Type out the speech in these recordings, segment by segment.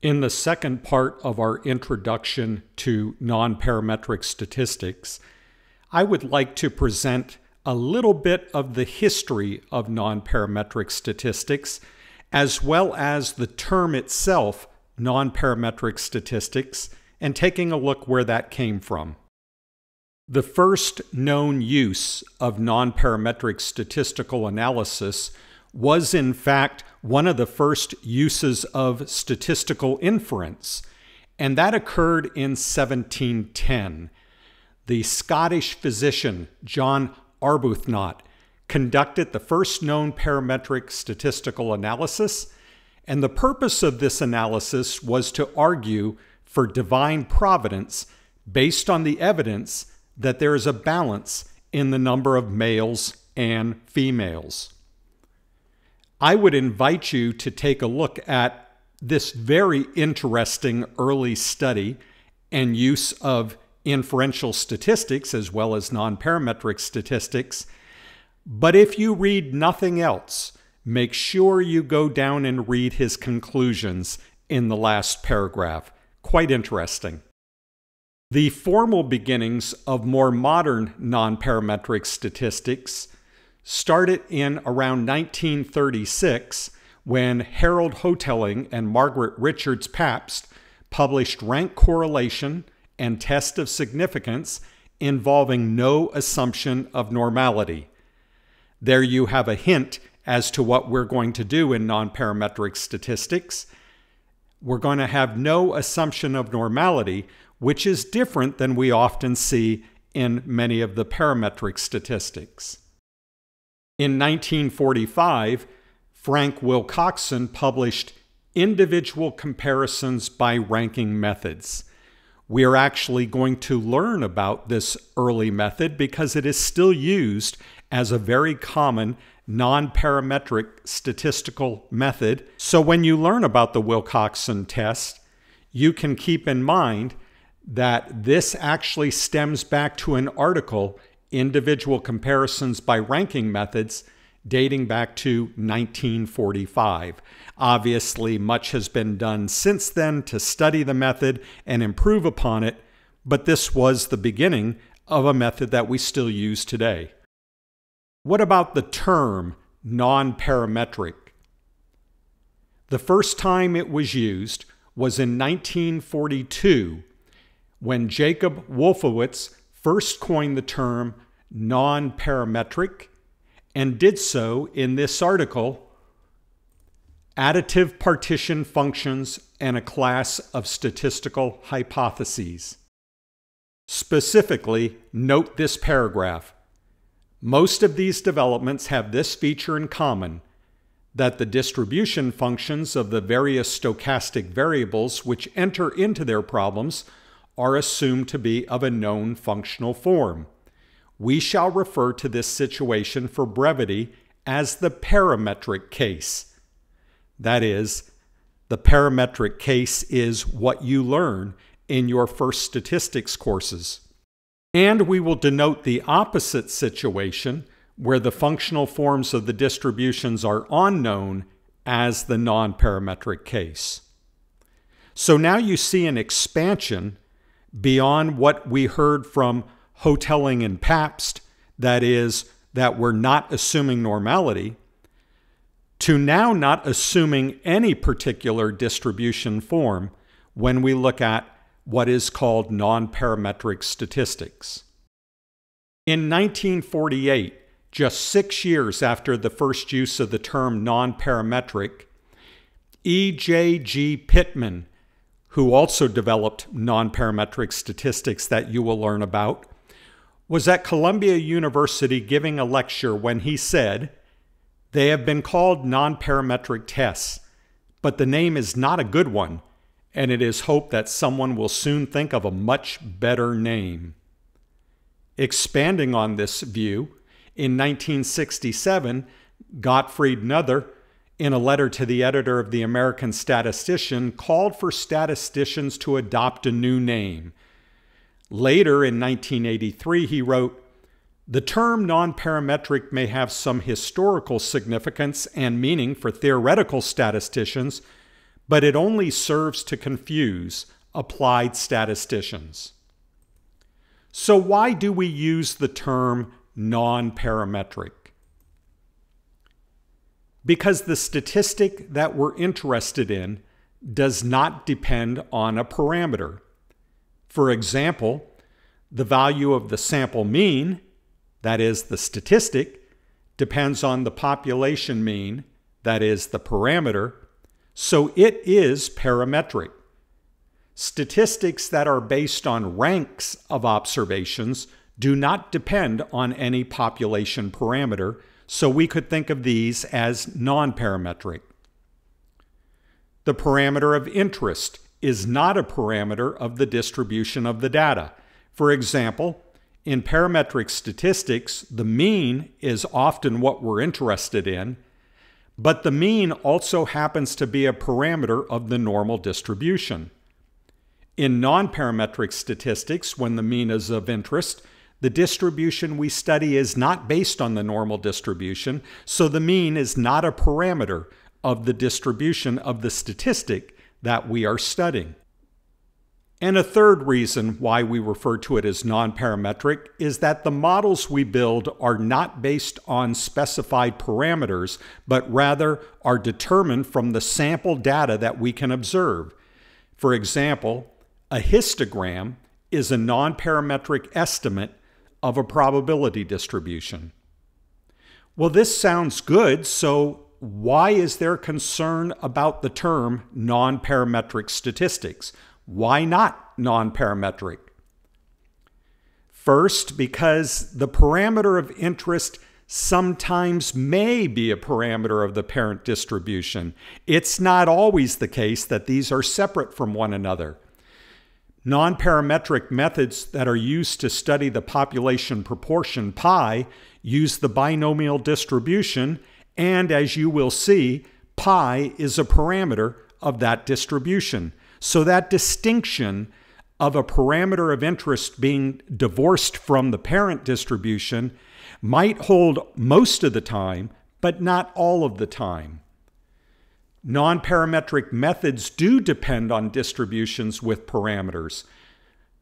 In the second part of our introduction to nonparametric statistics, I would like to present a little bit of the history of nonparametric statistics, as well as the term itself, nonparametric statistics, and taking a look where that came from. The first known use of nonparametric statistical analysis was, in fact, one of the first uses of statistical inference, and that occurred in 1710. The Scottish physician John Arbuthnot conducted the first known parametric statistical analysis, and the purpose of this analysis was to argue for divine providence based on the evidence that there is a balance in the number of males and females. I would invite you to take a look at this very interesting early study and use of inferential statistics as well as nonparametric statistics. But if you read nothing else, make sure you go down and read his conclusions in the last paragraph. Quite interesting. The formal beginnings of more modern nonparametric statistics started in around 1936 when Harold Hotelling and Margaret Richards Pabst published rank correlation and test of significance involving no assumption of normality. There you have a hint as to what we're going to do in nonparametric statistics. We're going to have no assumption of normality, which is different than we often see in many of the parametric statistics. In 1945, Frank Wilcoxon published Individual Comparisons by Ranking Methods. We are actually going to learn about this early method because it is still used as a very common non-parametric statistical method. So when you learn about the Wilcoxon test, you can keep in mind that this actually stems back to an article, Individual Comparisons by Ranking Methods, dating back to 1945. Obviously, much has been done since then to study the method and improve upon it, but this was the beginning of a method that we still use today. What about the term nonparametric? The first time it was used was in 1942 when Jacob Wolfowitz first coined the term nonparametric and did so in this article Additive Partition Functions and a Class of Statistical Hypotheses. Specifically, note this paragraph. Most of these developments have this feature in common that the distribution functions of the various stochastic variables which enter into their problems are assumed to be of a known functional form. We shall refer to this situation for brevity as the parametric case. That is, the parametric case is what you learn in your first statistics courses. And we will denote the opposite situation where the functional forms of the distributions are unknown as the non-parametric case. So now you see an expansion beyond what we heard from Hotelling and Pabst, that is, that we're not assuming normality, to now not assuming any particular distribution form when we look at what is called nonparametric statistics. In 1948, just six years after the first use of the term nonparametric, E.J.G. Pitman, who also developed nonparametric statistics that you will learn about, was at Columbia University giving a lecture when he said, They have been called nonparametric tests, but the name is not a good one, and it is hoped that someone will soon think of a much better name. Expanding on this view, in 1967, Gottfried Noether, in a letter to the editor of the American Statistician, called for statisticians to adopt a new name – Later in 1983, he wrote, the term nonparametric may have some historical significance and meaning for theoretical statisticians, but it only serves to confuse applied statisticians. So, why do we use the term non parametric? Because the statistic that we're interested in does not depend on a parameter. For example, the value of the sample mean, that is the statistic, depends on the population mean, that is the parameter, so it is parametric. Statistics that are based on ranks of observations do not depend on any population parameter, so we could think of these as nonparametric. The parameter of interest is not a parameter of the distribution of the data. For example, in parametric statistics, the mean is often what we're interested in, but the mean also happens to be a parameter of the normal distribution. In non-parametric statistics, when the mean is of interest, the distribution we study is not based on the normal distribution, so the mean is not a parameter of the distribution of the statistic that we are studying. And a third reason why we refer to it as non parametric is that the models we build are not based on specified parameters, but rather are determined from the sample data that we can observe. For example, a histogram is a non parametric estimate of a probability distribution. Well, this sounds good, so why is there concern about the term non parametric statistics? Why not non parametric? First, because the parameter of interest sometimes may be a parameter of the parent distribution. It's not always the case that these are separate from one another. Non parametric methods that are used to study the population proportion pi use the binomial distribution and as you will see, pi is a parameter of that distribution. So that distinction of a parameter of interest being divorced from the parent distribution might hold most of the time, but not all of the time. Non parametric methods do depend on distributions with parameters.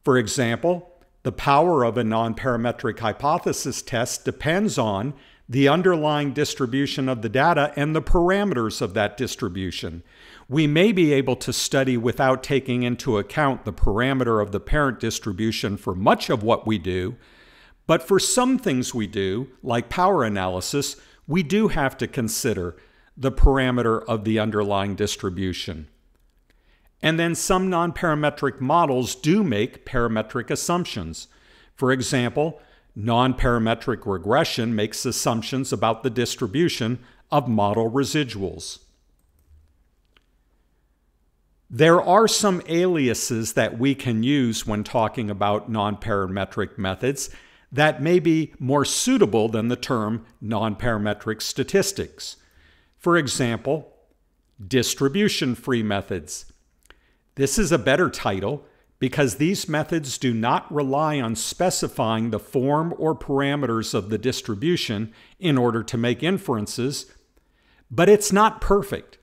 For example, the power of a nonparametric hypothesis test depends on the underlying distribution of the data and the parameters of that distribution. We may be able to study without taking into account the parameter of the parent distribution for much of what we do, but for some things we do, like power analysis, we do have to consider the parameter of the underlying distribution. And then some non-parametric models do make parametric assumptions. For example, Non-parametric regression makes assumptions about the distribution of model residuals. There are some aliases that we can use when talking about non-parametric methods that may be more suitable than the term non-parametric statistics. For example, distribution-free methods. This is a better title because these methods do not rely on specifying the form or parameters of the distribution in order to make inferences, but it's not perfect.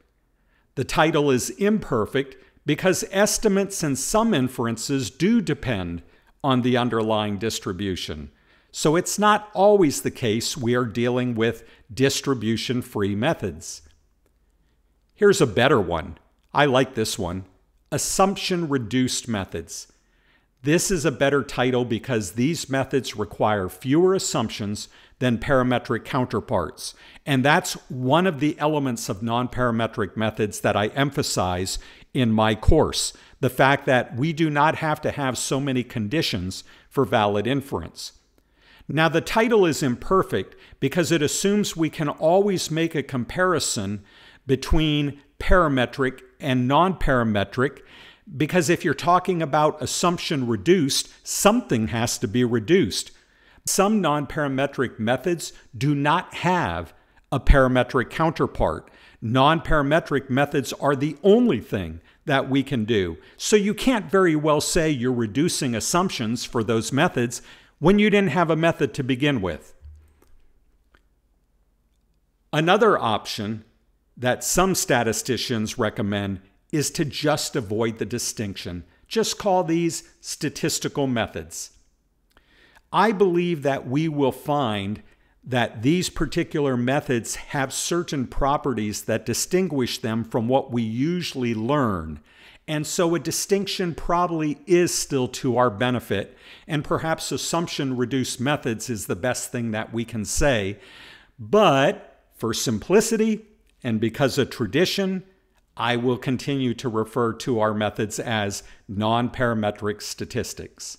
The title is imperfect because estimates and some inferences do depend on the underlying distribution. So it's not always the case we are dealing with distribution free methods. Here's a better one. I like this one assumption reduced methods. This is a better title because these methods require fewer assumptions than parametric counterparts. And that's one of the elements of non parametric methods that I emphasize in my course the fact that we do not have to have so many conditions for valid inference. Now, the title is imperfect because it assumes we can always make a comparison between parametric and non parametric because if you're talking about assumption reduced, something has to be reduced. Some non parametric methods do not have a parametric counterpart. Non parametric methods are the only thing that we can do. So you can't very well say you're reducing assumptions for those methods when you didn't have a method to begin with. Another option that some statisticians recommend is to just avoid the distinction. Just call these statistical methods. I believe that we will find that these particular methods have certain properties that distinguish them from what we usually learn. And so a distinction probably is still to our benefit. And perhaps assumption reduced methods is the best thing that we can say. But for simplicity and because of tradition, I will continue to refer to our methods as non parametric statistics.